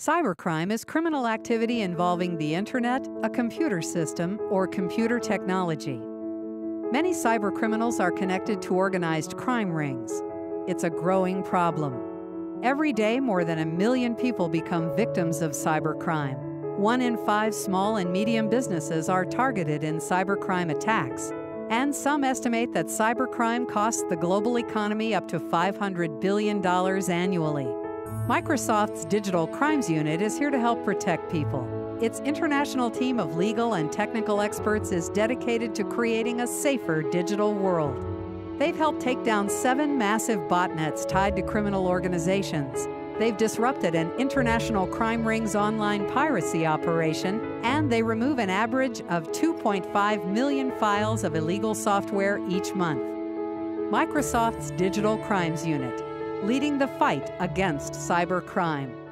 Cybercrime is criminal activity involving the internet, a computer system, or computer technology. Many cybercriminals are connected to organized crime rings. It's a growing problem. Every day, more than a million people become victims of cybercrime. One in five small and medium businesses are targeted in cybercrime attacks. And some estimate that cybercrime costs the global economy up to $500 billion annually. Microsoft's Digital Crimes Unit is here to help protect people. Its international team of legal and technical experts is dedicated to creating a safer digital world. They've helped take down seven massive botnets tied to criminal organizations. They've disrupted an international crime ring's online piracy operation, and they remove an average of 2.5 million files of illegal software each month. Microsoft's Digital Crimes Unit leading the fight against cybercrime.